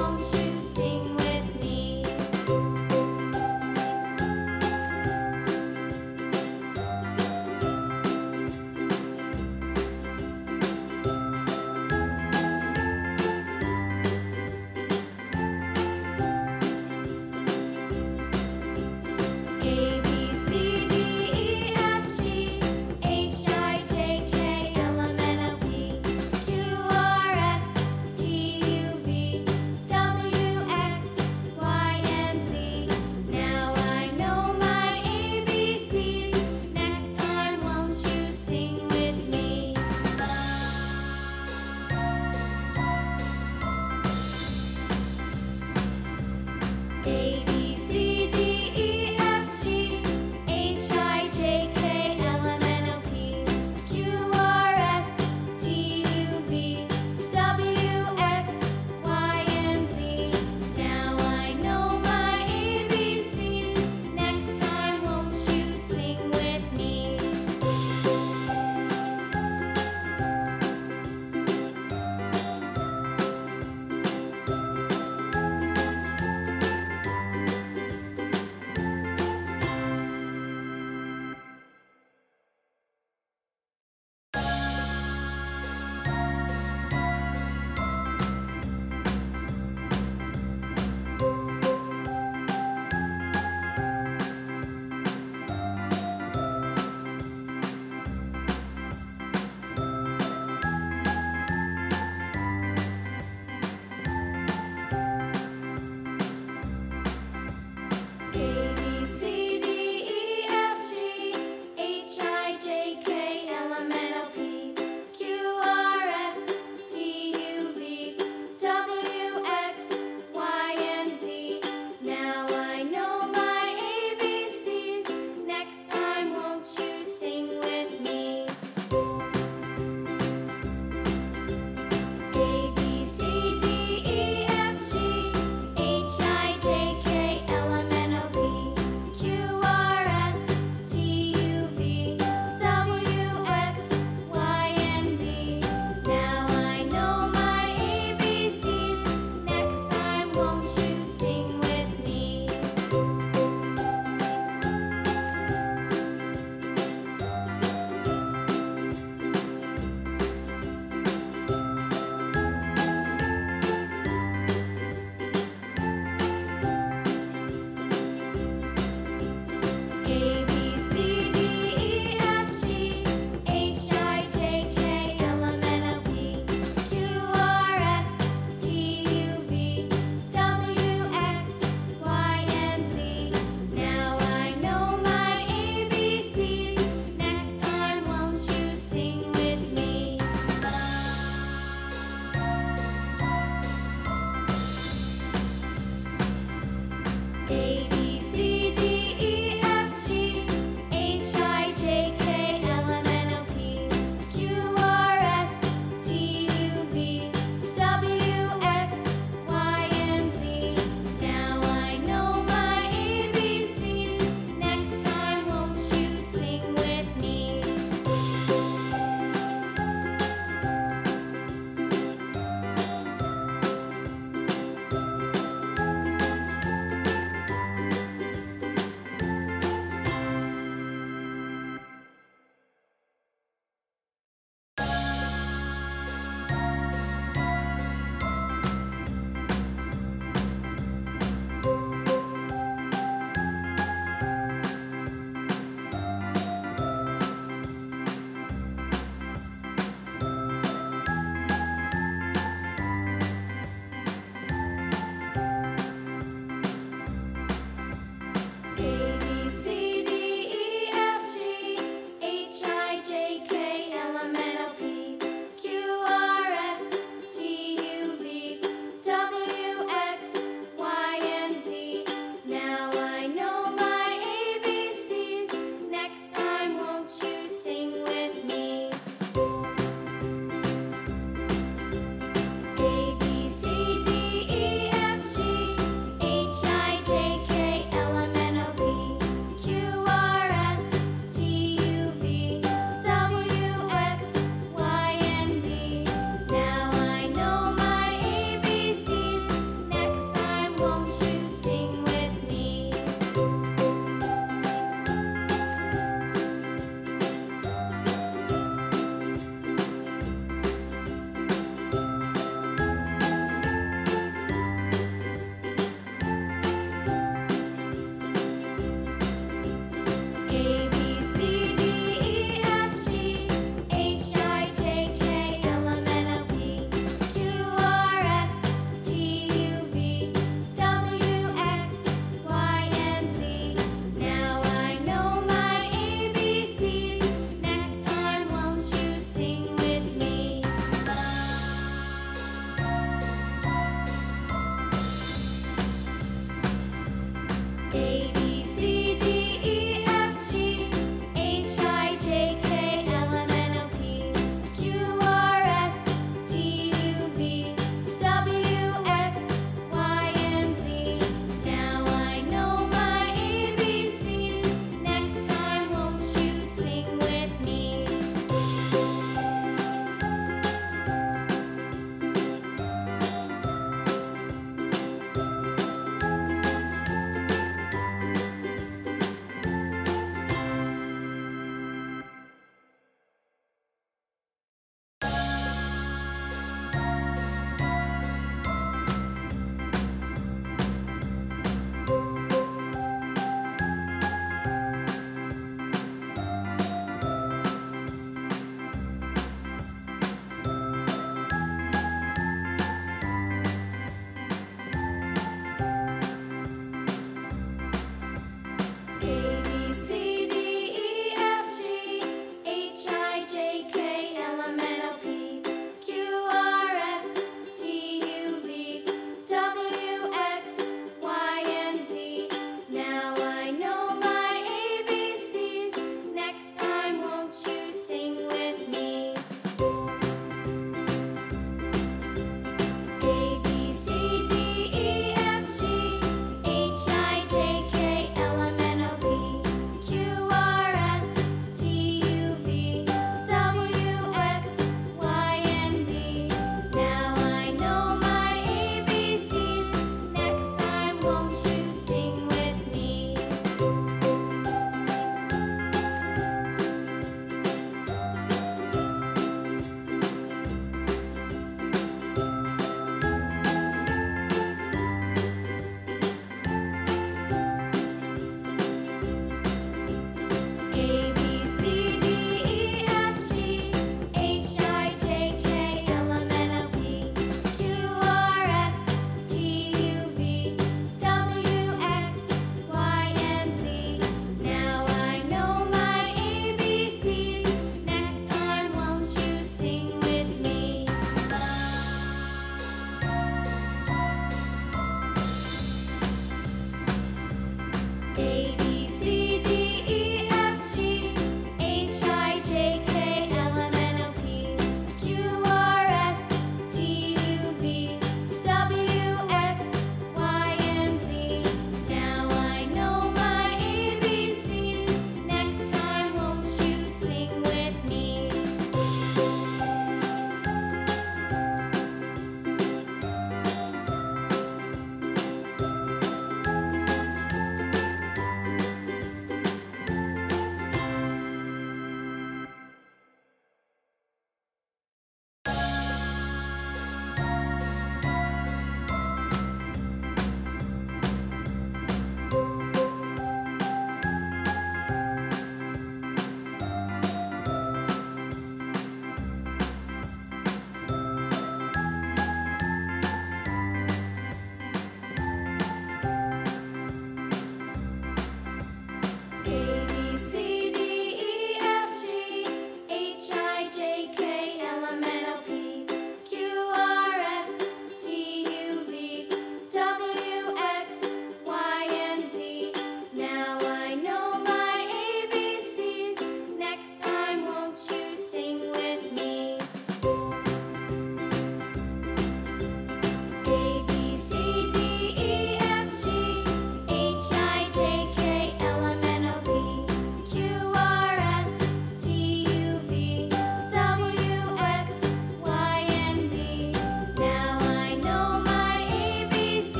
don't you